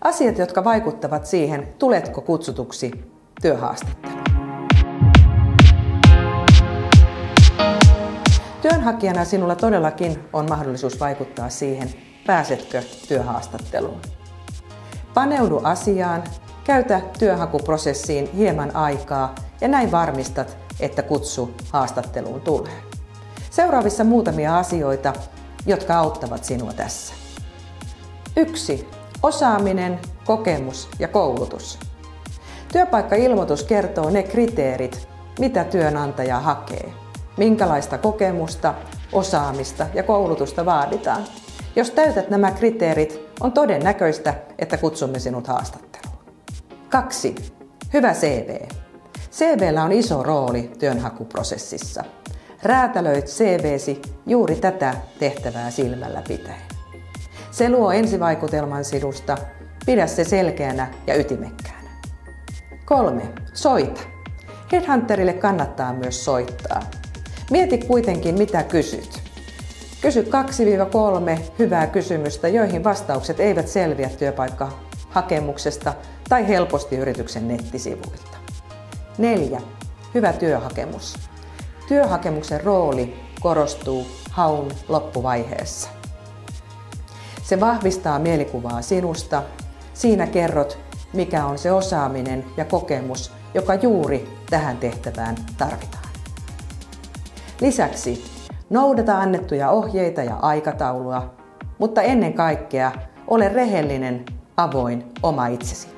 Asiat, jotka vaikuttavat siihen, tuletko kutsutuksi työhaastatteluun. Työnhakijana sinulla todellakin on mahdollisuus vaikuttaa siihen, pääsetkö työhaastatteluun. Paneudu asiaan, käytä työhakuprosessiin hieman aikaa ja näin varmistat, että kutsu haastatteluun tulee. Seuraavissa muutamia asioita, jotka auttavat sinua tässä. 1. Osaaminen, kokemus ja koulutus. Työpaikkailmoitus kertoo ne kriteerit, mitä työnantaja hakee, minkälaista kokemusta, osaamista ja koulutusta vaaditaan. Jos täytät nämä kriteerit, on todennäköistä, että kutsumme sinut haastatteluun. 2. Hyvä CV. CVllä on iso rooli työnhakuprosessissa. Räätälöit CVsi juuri tätä tehtävää silmällä pitäen. Se luo ensivaikutelman sinusta, pidä se selkeänä ja ytimekkäänä. 3. Soita. Headhunterille kannattaa myös soittaa. Mieti kuitenkin, mitä kysyt. Kysy 2-3 hyvää kysymystä, joihin vastaukset eivät selviä työpaikkahakemuksesta tai helposti yrityksen nettisivuilta. 4. Hyvä työhakemus. Työhakemuksen rooli korostuu haun loppuvaiheessa. Se vahvistaa mielikuvaa sinusta. Siinä kerrot, mikä on se osaaminen ja kokemus, joka juuri tähän tehtävään tarvitaan. Lisäksi noudata annettuja ohjeita ja aikataulua, mutta ennen kaikkea ole rehellinen, avoin oma itsesi.